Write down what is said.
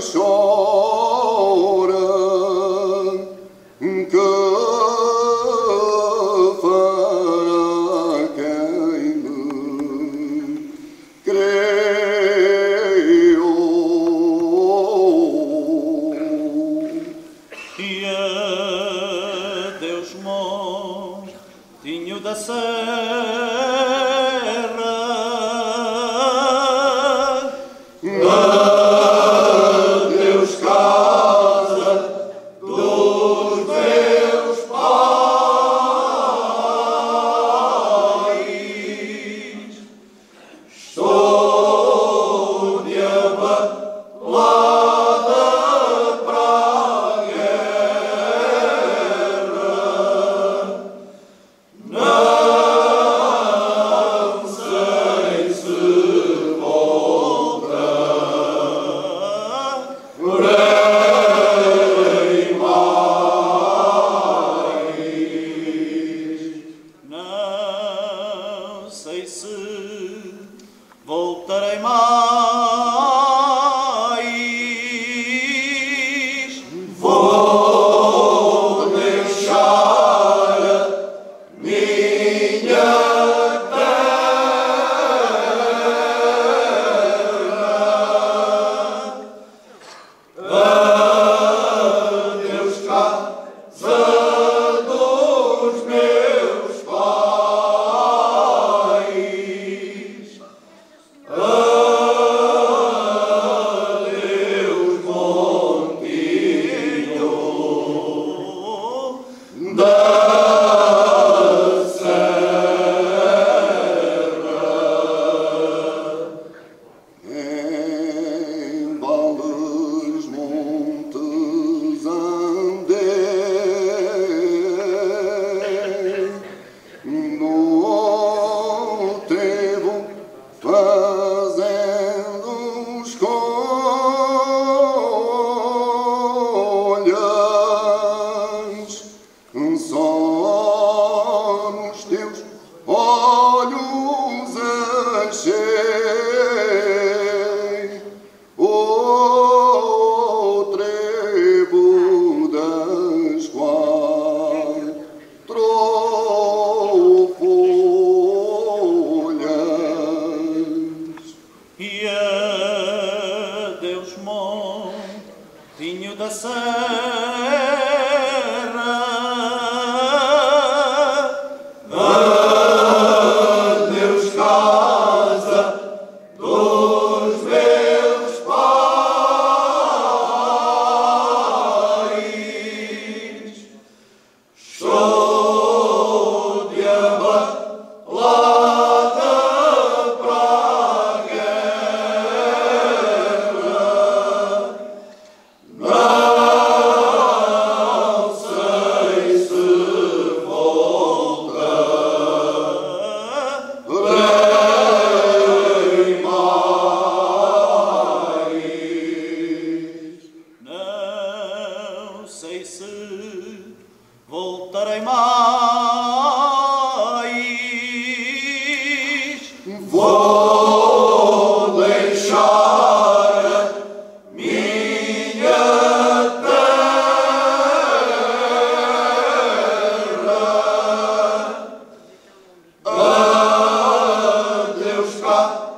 chora que fará quem me creio que a Deus mortinho da serra Old that I. Love. Dinho da Serra. 율법과